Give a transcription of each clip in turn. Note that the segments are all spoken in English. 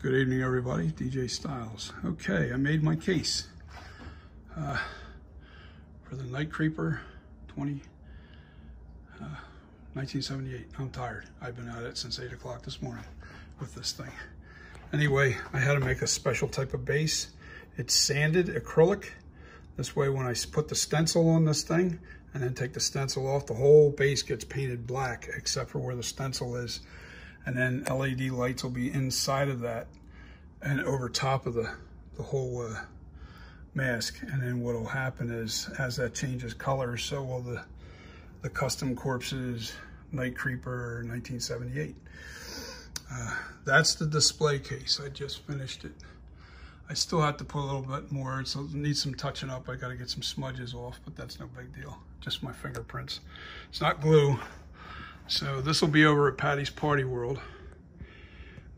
Good evening, everybody. DJ Styles. Okay, I made my case uh, for the Night Creeper 20, uh, 1978. I'm tired. I've been at it since 8 o'clock this morning with this thing. Anyway, I had to make a special type of base. It's sanded acrylic. This way, when I put the stencil on this thing and then take the stencil off, the whole base gets painted black except for where the stencil is and then LED lights will be inside of that and over top of the, the whole uh, mask. And then what will happen is as that changes colors, so will the, the Custom Corpses Night Creeper 1978. Uh, that's the display case. I just finished it. I still have to put a little bit more. It needs some touching up. I got to get some smudges off, but that's no big deal. Just my fingerprints. It's not glue. So this will be over at Patty's Party World,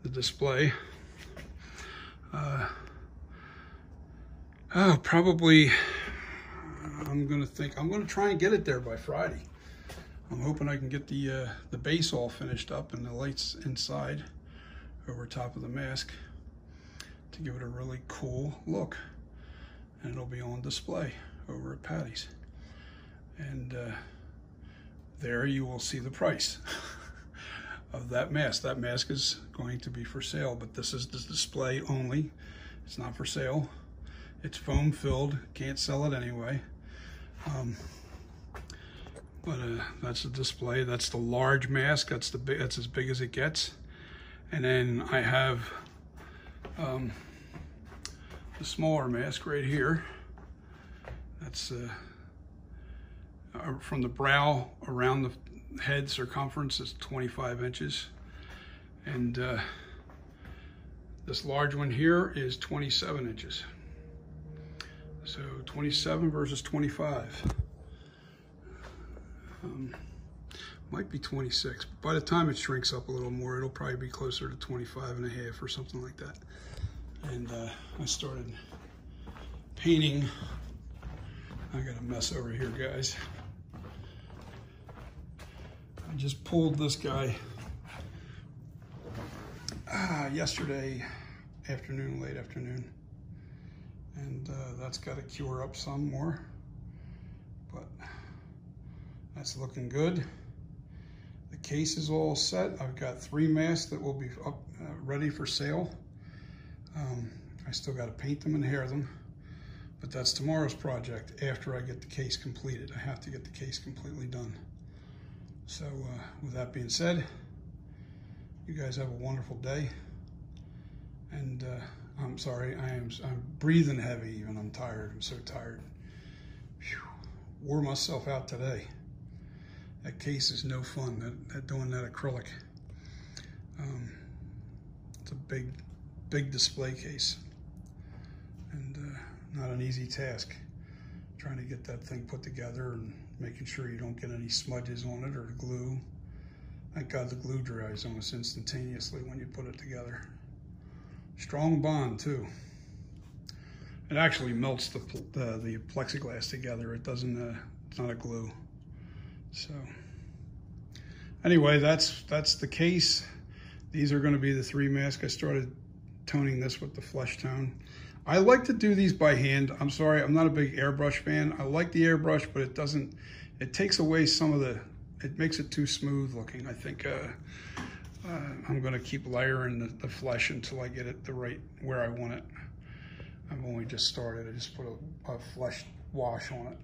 the display. Uh, oh, probably, I'm gonna think, I'm gonna try and get it there by Friday. I'm hoping I can get the, uh, the base all finished up and the lights inside over top of the mask to give it a really cool look. And it'll be on display over at Patty's. And uh, there you will see the price of that mask. That mask is going to be for sale, but this is the display only. It's not for sale. It's foam filled, can't sell it anyway. Um, but uh, that's the display. That's the large mask. That's the big. That's as big as it gets. And then I have um, the smaller mask right here. That's uh, uh, from the brow around the head circumference is 25 inches. And uh, this large one here is 27 inches. So 27 versus 25. Um, might be 26. By the time it shrinks up a little more, it'll probably be closer to 25 and a half or something like that. And uh, I started painting. I got a mess over here, guys. I just pulled this guy ah, yesterday afternoon, late afternoon. And uh, that's got to cure up some more. But that's looking good. The case is all set. I've got three masks that will be up, uh, ready for sale. Um, I still got to paint them and hair them. But that's tomorrow's project after I get the case completed. I have to get the case completely done. So uh, with that being said, you guys have a wonderful day. And uh, I'm sorry, I am I'm breathing heavy even. I'm tired. I'm so tired. Whew. Wore myself out today. That case is no fun. That, that doing that acrylic. Um, it's a big, big display case, and uh, not an easy task. Trying to get that thing put together and making sure you don't get any smudges on it or glue. Thank God the glue dries almost instantaneously when you put it together. Strong bond too. It actually melts the, the, the plexiglass together. It doesn't, uh, it's not a glue. So anyway, that's, that's the case. These are gonna be the three masks. I started toning this with the flesh tone. I like to do these by hand. I'm sorry, I'm not a big airbrush fan. I like the airbrush, but it doesn't, it takes away some of the, it makes it too smooth looking. I think uh, uh, I'm gonna keep layering the, the, flesh until I get it the right, where I want it. I've only just started, I just put a, a flesh wash on it.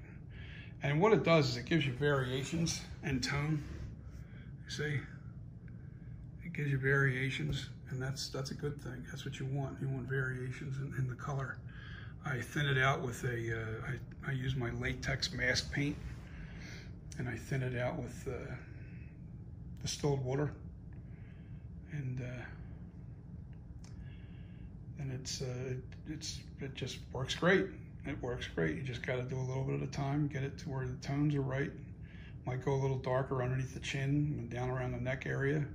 And what it does is it gives you variations in tone. You see? It gives you variations and that's that's a good thing. That's what you want. You want variations in, in the color. I thin it out with a. Uh, I, I use my latex mask paint, and I thin it out with uh, distilled water, and uh, and it's uh, it, it's it just works great. It works great. You just got to do a little bit at a time, get it to where the tones are right. Might go a little darker underneath the chin and down around the neck area.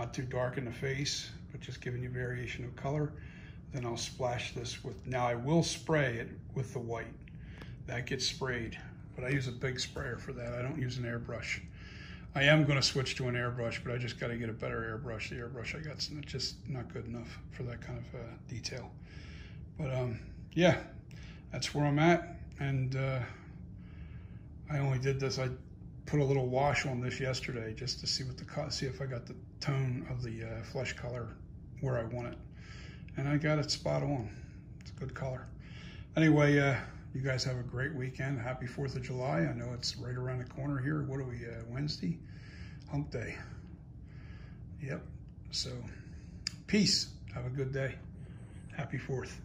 Not too dark in the face, but just giving you variation of color. Then I'll splash this with, now I will spray it with the white. That gets sprayed, but I use a big sprayer for that. I don't use an airbrush. I am going to switch to an airbrush, but I just got to get a better airbrush. The airbrush I got's just not good enough for that kind of uh, detail. But um, yeah, that's where I'm at. And uh, I only did this. I put a little wash on this yesterday just to see what the see if I got the tone of the uh, flesh color where I want it, and I got it spot on. It's a good color. Anyway, uh, you guys have a great weekend. Happy Fourth of July. I know it's right around the corner here. What are we? Uh, Wednesday, Hump Day. Yep. So, peace. Have a good day. Happy Fourth.